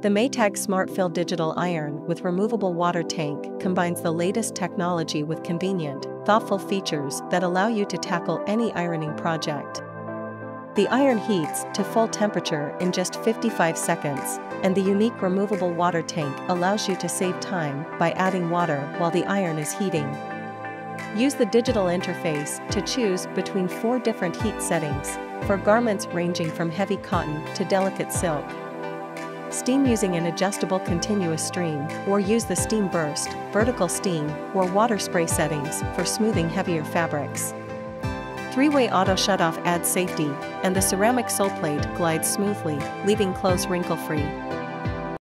The Maytag SmartFill digital iron with removable water tank combines the latest technology with convenient, thoughtful features that allow you to tackle any ironing project. The iron heats to full temperature in just 55 seconds, and the unique removable water tank allows you to save time by adding water while the iron is heating. Use the digital interface to choose between four different heat settings for garments ranging from heavy cotton to delicate silk. Steam using an adjustable continuous stream, or use the steam burst, vertical steam, or water spray settings for smoothing heavier fabrics. Three-way auto shutoff adds safety, and the ceramic sole plate glides smoothly, leaving clothes wrinkle-free.